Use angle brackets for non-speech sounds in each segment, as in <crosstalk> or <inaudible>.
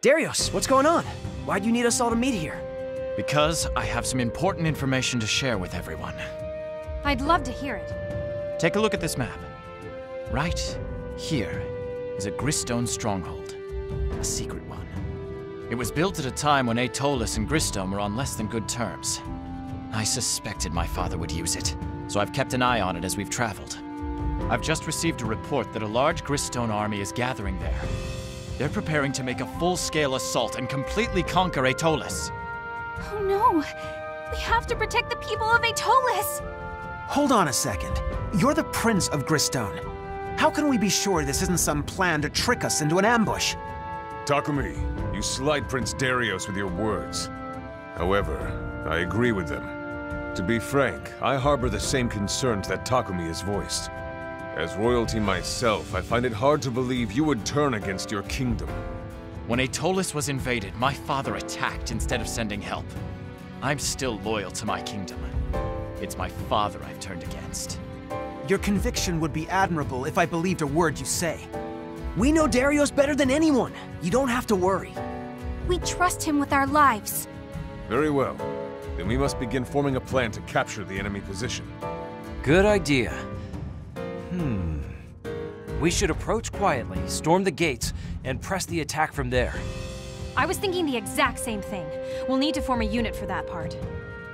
Darios, what's going on? Why do you need us all to meet here? Because I have some important information to share with everyone. I'd love to hear it. Take a look at this map. Right here is a Gristonne stronghold. A secret one. It was built at a time when Aytolis and Gristonne were on less than good terms. I suspected my father would use it, so I've kept an eye on it as we've traveled. I've just received a report that a large Gristonne army is gathering there. They're preparing to make a full-scale assault and completely conquer Aytolis. Oh no! We have to protect the people of Aytolis! Hold on a second. You're the Prince of Gristonne. How can we be sure this isn't some plan to trick us into an ambush? Takumi, you slight Prince Darios with your words. However, I agree with them. To be frank, I harbor the same concerns that Takumi has voiced. As royalty myself, I find it hard to believe you would turn against your kingdom. When Aytolis was invaded, my father attacked instead of sending help. I'm still loyal to my kingdom. It's my father I've turned against. Your conviction would be admirable if I believed a word you say. We know Darios better than anyone. You don't have to worry. We trust him with our lives. Very well. Then we must begin forming a plan to capture the enemy position. Good idea. Hmm. We should approach quietly, storm the gates, and press the attack from there. I was thinking the exact same thing. We'll need to form a unit for that part.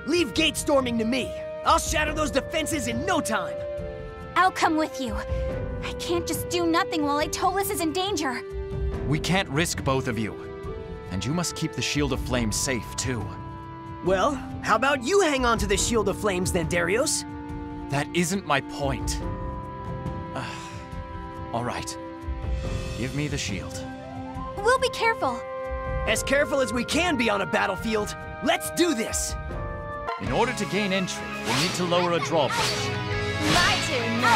Leave gate storming to me. I'll shatter those defenses in no time. I'll come with you. I can't just do nothing while Aytolis is in danger. We can't risk both of you. And you must keep the Shield of Flames safe, too. Well, how about you hang on to the Shield of Flames then, Darios? That isn't my point. All right. Give me the shield. We'll be careful. As careful as we can be on a battlefield. Let's do this! In order to gain entry, we'll need to lower a drawbridge. My turn now.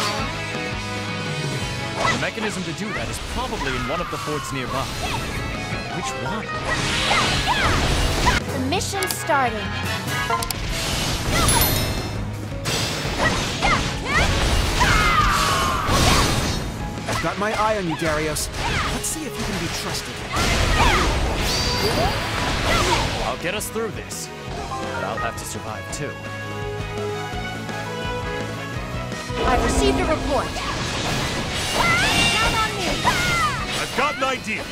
The mechanism to do that is probably in one of the forts nearby. Which one? The mission's starting. I've got my eye on you, Darios. Let's see if you can be trusted. I'll get us through this. But I'll have to survive too. I've received a report. Count on me. I've got an idea!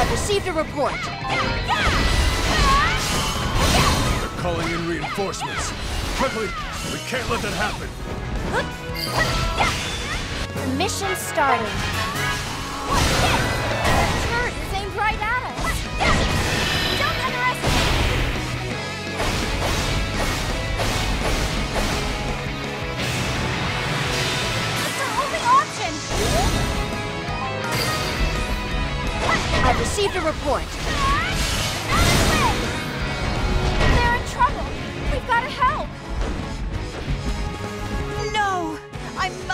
I've received a report. They're calling in reinforcements. Quickly! We can't let that happen! The mission's starting. Turret is aimed right at us. Don't underestimate. It's our only option. I've received a report.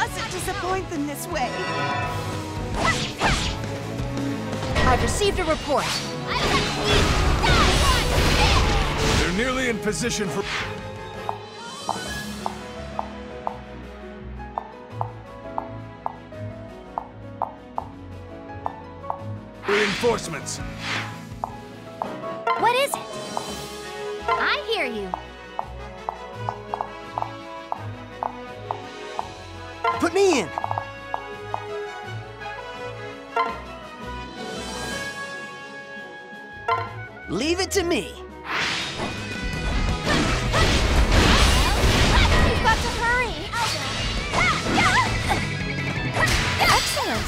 Mustn't disappoint them this way. I've received a report. They're nearly in position for... Reinforcements! What is it? I hear you. Put me in! Leave it to me. We've got to hurry. Excellent.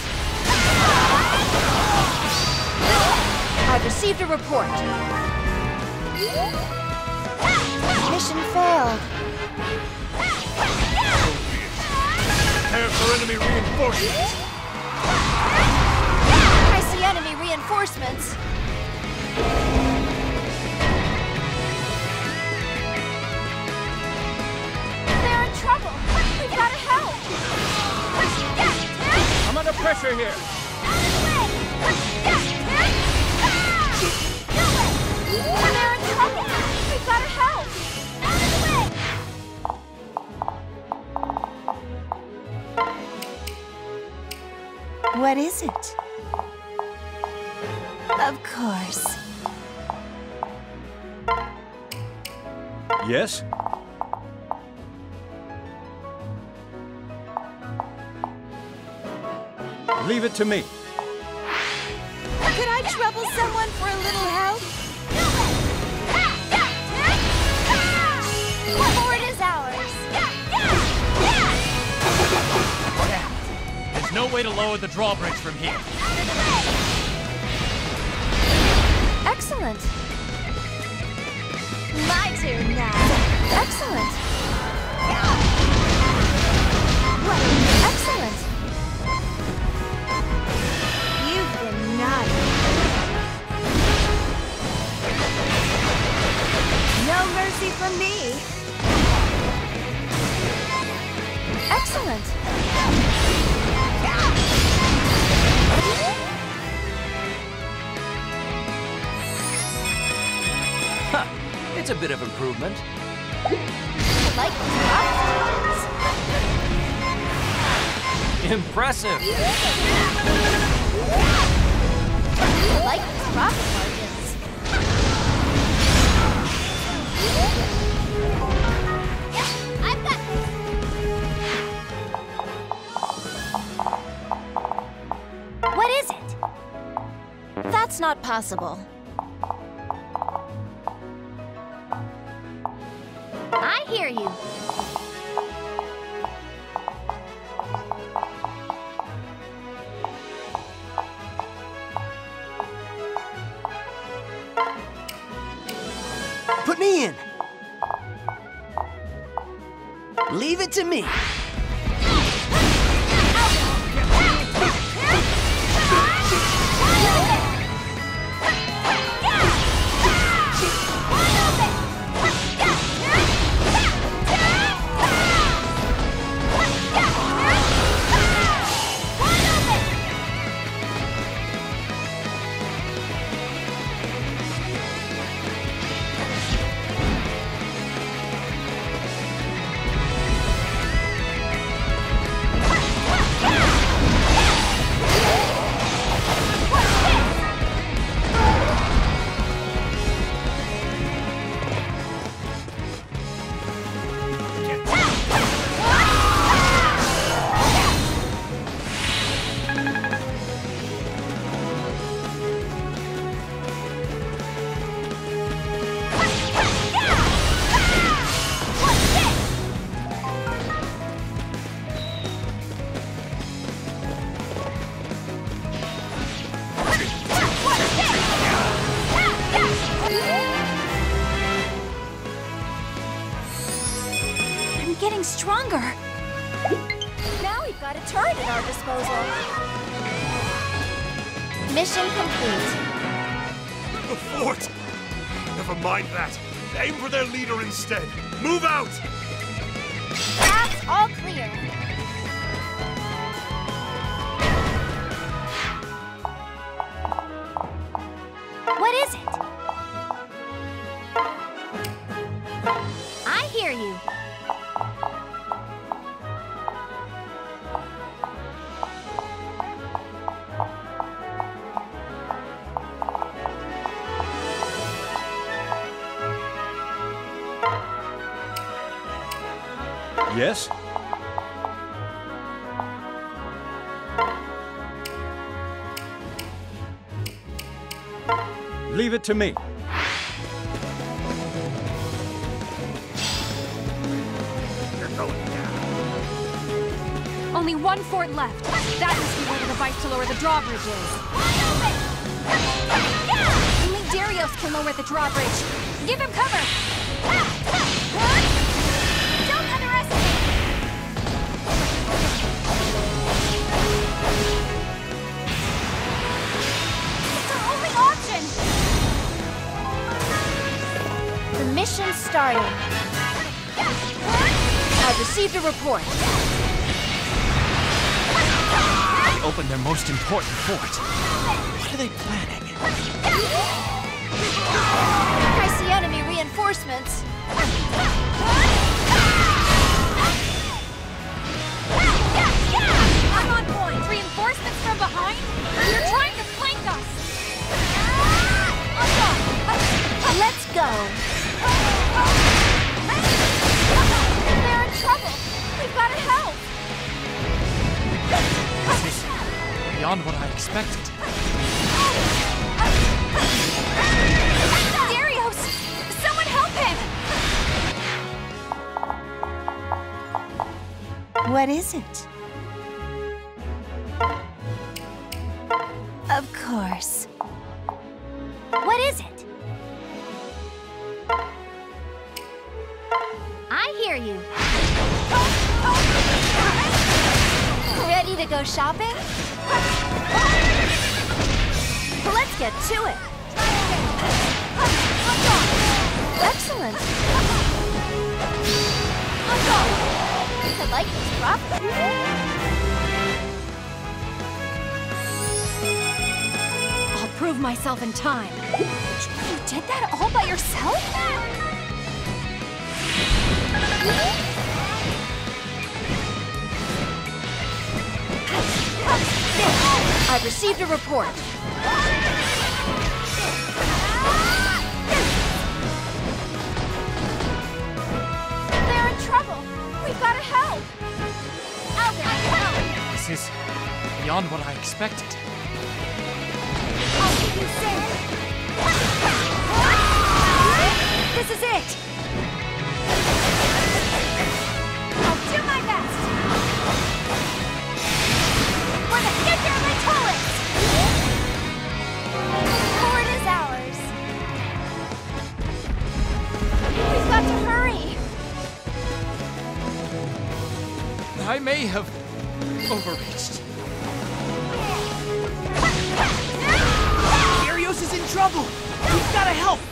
I've received a report. Mission failed. Prepare for enemy reinforcements! I see enemy reinforcements. They're in trouble. We've got to help. I'm under pressure here. What is it? Of course. Yes? Leave it to me. Way to lower the drawbridge from here. Excellent. My turn now. Excellent. Excellent. You've been naughty. No mercy from me. Excellent. Ha! It's a bit of improvement. Like Impressive! Like profit margins. That's not possible. I hear you. Put me in. Leave it to me. Never mind that. Aim for their leader instead. Move out! That's all clear. What is it? Yes? Leave it to me. Only one fort left. That must be where the device to lower the drawbridge is. Only Darios can lower the drawbridge. Give him cover! Ah! It's our only option! The mission's starting. I've received a report. They opened their most important fort. What are they planning? I see enemy reinforcements. From behind? You're trying to flank us! Let's go. They're in trouble. We've got to help. This is beyond what I expected. Darios! Someone help him! What is it? Course. What is it? I hear you. Ready to go shopping? Let's get to it. Excellent. I like this drop. Prove myself in time. You did that all by yourself? I've received a report. They're in trouble. We've got to help. There, help. This is beyond what I expected. You safe. This is it. I'll do my best. For the future of Aytolis! Port is ours. We've got to hurry. I may have overreached. In trouble! We've gotta help!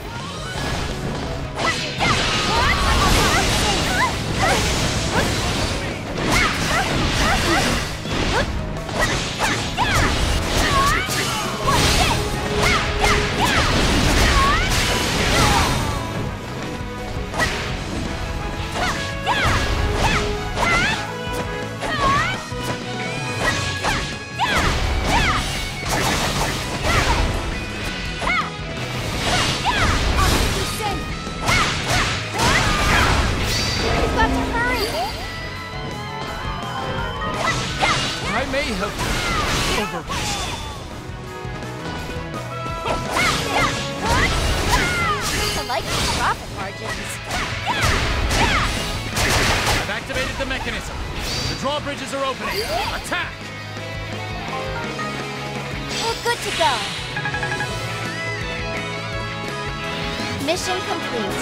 Mission complete.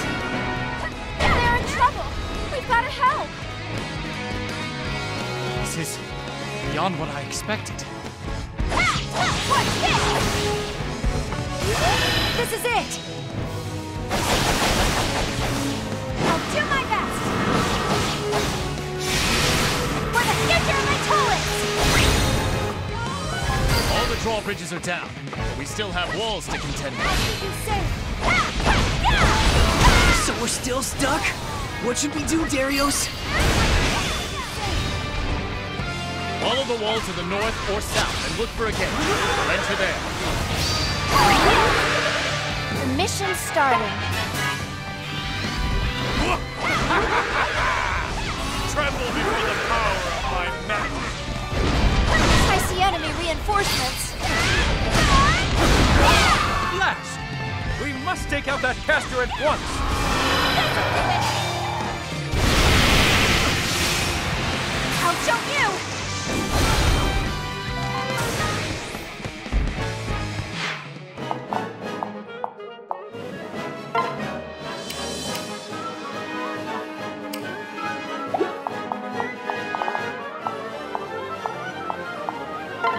They're in trouble. We've got to help. This is beyond what I expected. This? This is it. I'll do my best. For the future of Aytolis! All the drawbridges are down, but we still have walls to contend with. Keep you safe. So we're still stuck? What should we do, Darios? Follow the wall to the north or south and look for a gate. We'll enter there. The mission's starting. <laughs> reinforcements. Blast! We must take out that caster at once! I'll show you!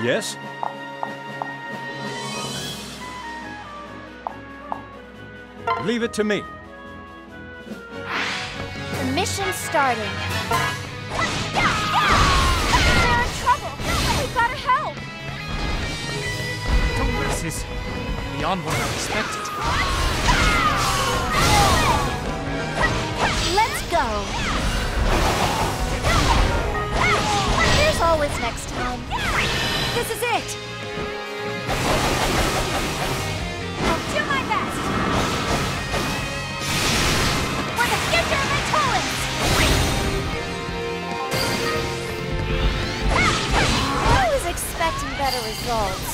Yes? Leave it to me. The mission's starting. They're in trouble! We've got to help! This is beyond what I expected. Let's go! There's always next time. This is it! I'll do my best! For the future of Aytolis! I was expecting better results.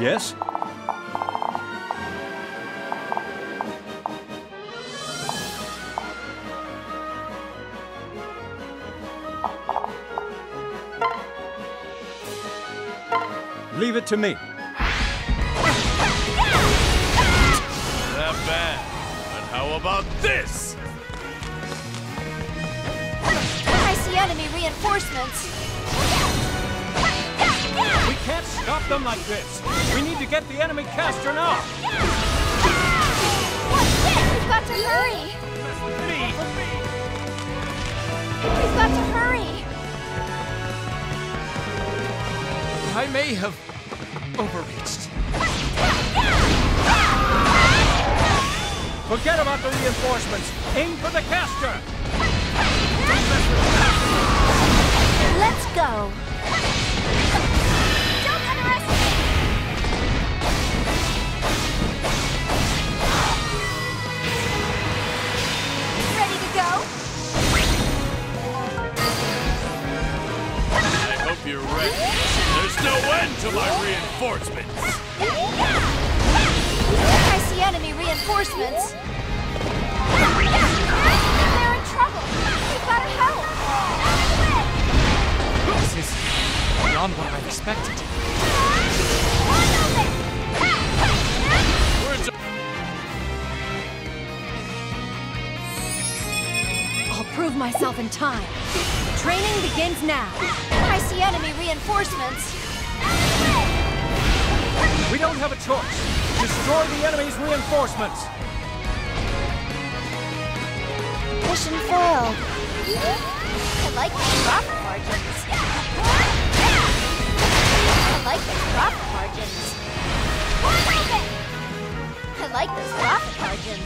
Yes? To me. That bad. But how about this? I see enemy reinforcements. We can't stop them like this. We need to get the enemy caster now. We've got to hurry! We've got to hurry! I may have overreached. Forget about the reinforcements. Aim for the caster. Let's go! Don't underestimate! Ready to go? I hope you're ready. There's no end to my reinforcements. I see enemy reinforcements. They're in trouble. We've got to help. This is beyond what I expected. I'll prove myself in time. Training begins now. I see enemy reinforcements. We don't have a choice. Destroy the enemy's reinforcements. Mission failed. I like the profit margins. I like the profit margins. I like those profit margins.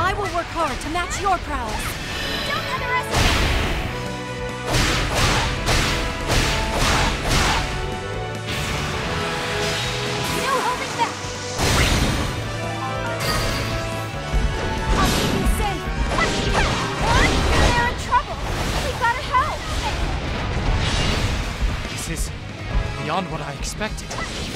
I will work hard to match your prowess. Beyond what I expected.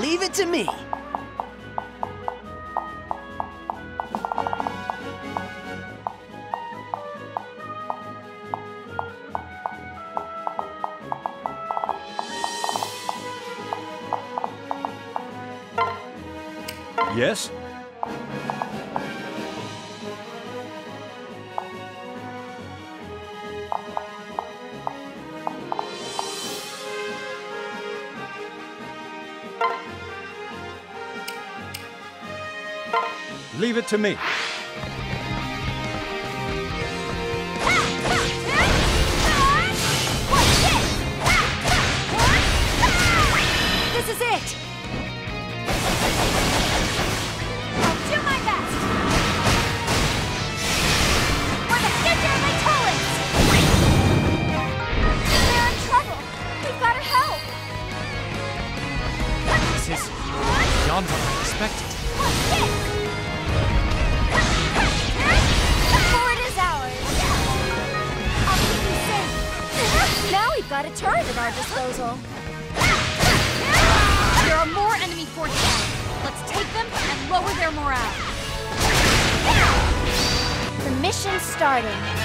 Leave it to me. Yes? to me. garden.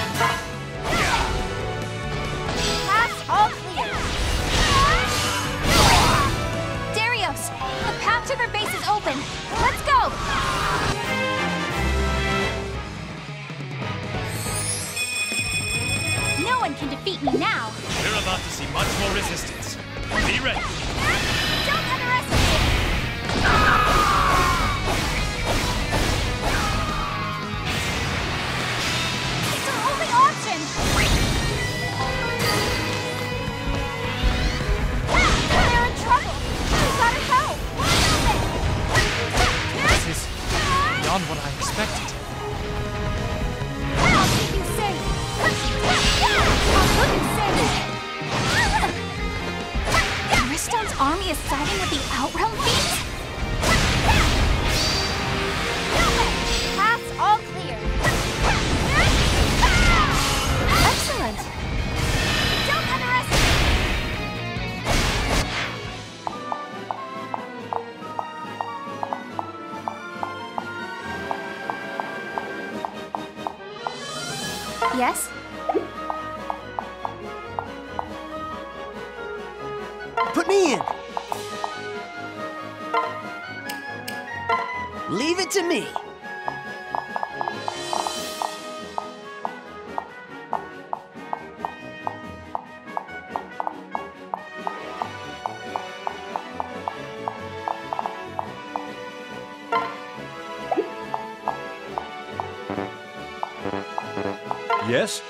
Yes?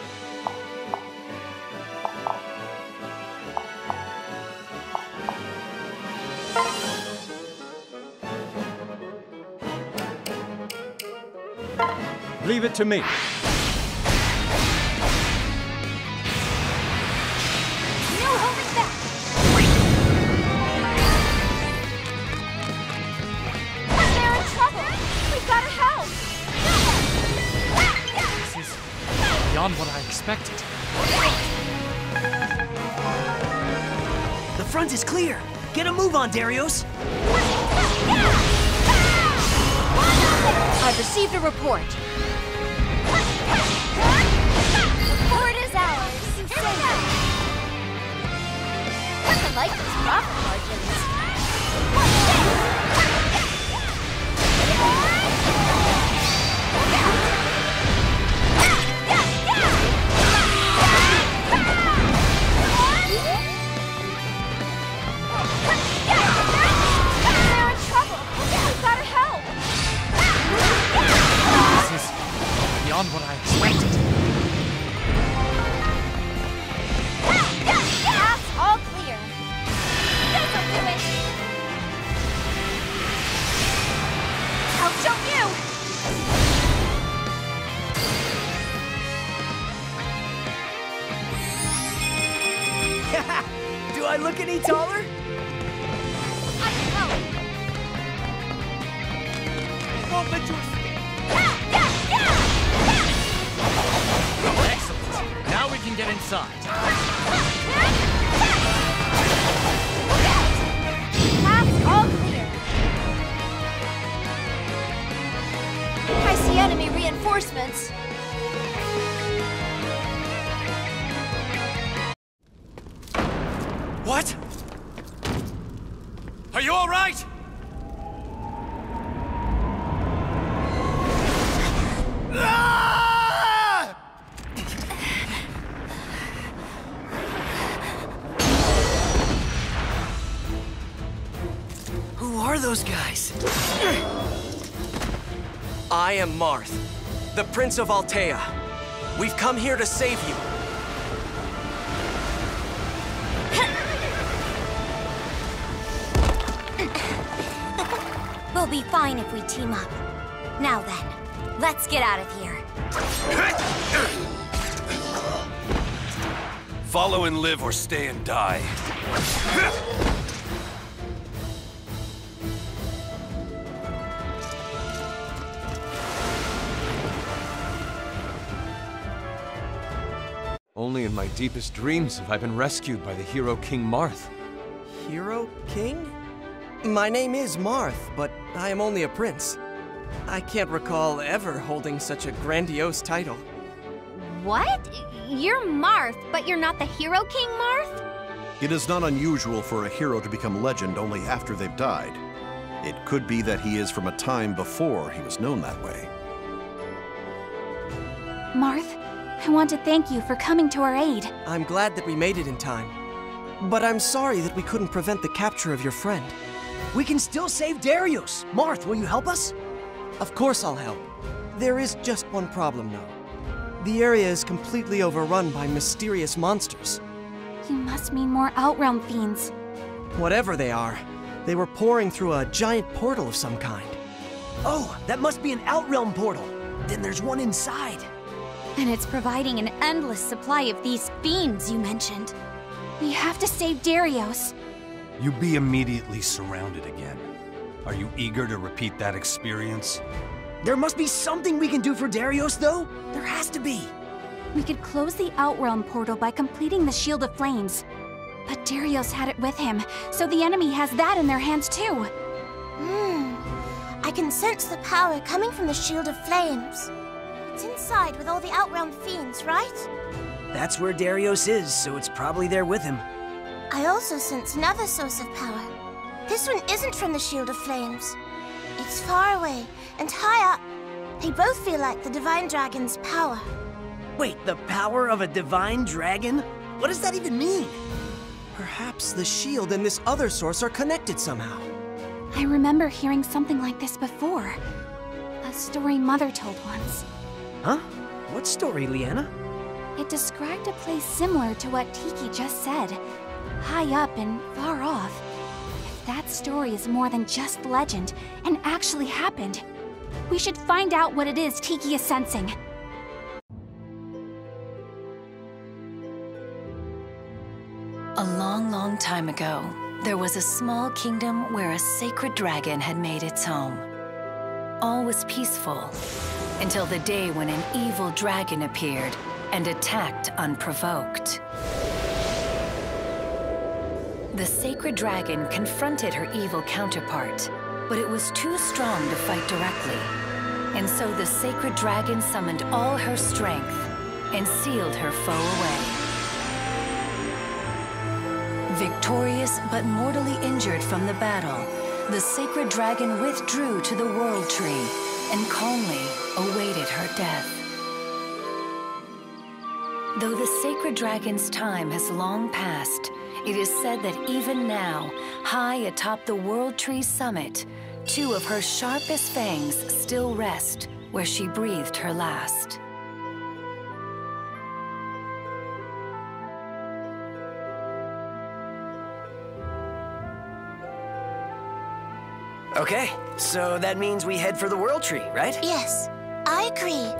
Leave it to me. is clear. Get a move on, Darios. I've received a report. Fort is ours. Save it. I like these profit margins. beyond what I expected. All clear. Do. i <laughs> do I look any taller? I know. I won't let you can get inside. All clear. I see enemy reinforcements. What? Are you all right? Marth, the Prince of Altea. We've come here to save you. We'll be fine if we team up. Now then, let's get out of here. Follow and live or stay and die. Only in my deepest dreams have I been rescued by the hero King Marth. Hero King? My name is Marth, but I am only a prince. I can't recall ever holding such a grandiose title. What? You're Marth, but you're not the Hero King Marth? It is not unusual for a hero to become legend only after they've died. It could be that he is from a time before he was known that way. Marth, I want to thank you for coming to our aid. I'm glad that we made it in time. But I'm sorry that we couldn't prevent the capture of your friend. We can still save Darios. Marth, will you help us? Of course I'll help. There is just one problem, though. The area is completely overrun by mysterious monsters. You must mean more Outrealm fiends. Whatever they are, they were pouring through a giant portal of some kind. Oh, that must be an Outrealm portal. Then there's one inside. And it's providing an endless supply of these fiends you mentioned. We have to save Darios. You'll be immediately surrounded again. Are you eager to repeat that experience? There must be something we can do for Darios, though. There has to be. We could close the Outrealm portal by completing the Shield of Flames. But Darios had it with him, so the enemy has that in their hands too. Hmm. I can sense the power coming from the Shield of Flames. It's inside with all the Outrealm fiends, right? That's where Darios is, so it's probably there with him. I also sense another source of power. This one isn't from the Shield of Flames. It's far away and high up. They both feel like the Divine Dragon's power. Wait, the power of a Divine Dragon? What does that even mean? Perhaps the shield and this other source are connected somehow. I remember hearing something like this before. A story Mother told once. Huh? What story, Lianna? It described a place similar to what Tiki just said. High up and far off. If that story is more than just legend and actually happened, we should find out what it is Tiki is sensing. A long, long time ago, there was a small kingdom where a sacred dragon had made its home. All was peaceful until the day when an evil dragon appeared and attacked unprovoked. The sacred dragon confronted her evil counterpart, but it was too strong to fight directly. And so the sacred dragon summoned all her strength and sealed her foe away. Victorious but mortally injured from the battle, the sacred dragon withdrew to the World Tree and calmly awaited her death. Though the sacred dragon's time has long passed, it is said that even now, high atop the World Tree's summit, two of her sharpest fangs still rest where she breathed her last. Okay, so that means we head for the World Tree, right? Yes, I agree.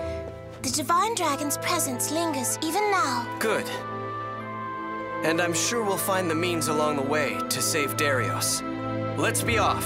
The Divine Dragon's presence lingers even now. Good. And I'm sure we'll find the means along the way to save Darios. Let's be off.